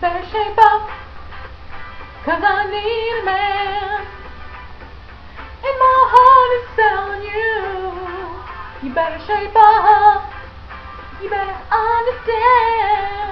better shape up, cause I need a man. And my heart is on you. You better shape up, you better understand.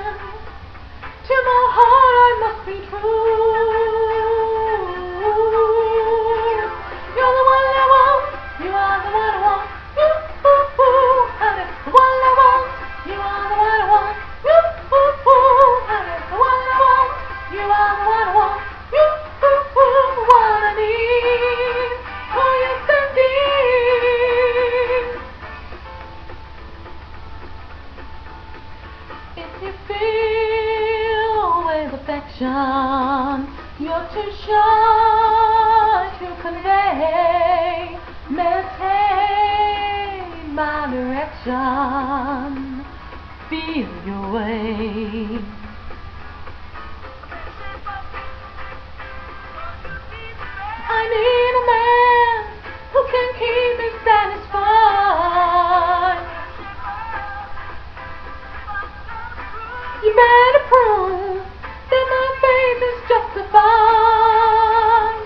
If you feel with affection, you're too shy to convey. Meditate my direction. Feel your way. You better prove that my faith is justified.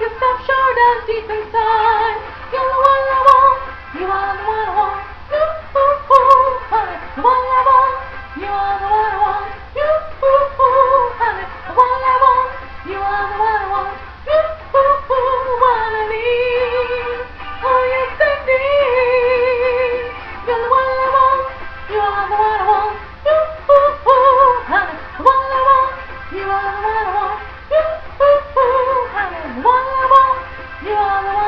Yes, I'm sure down deep inside. Ja,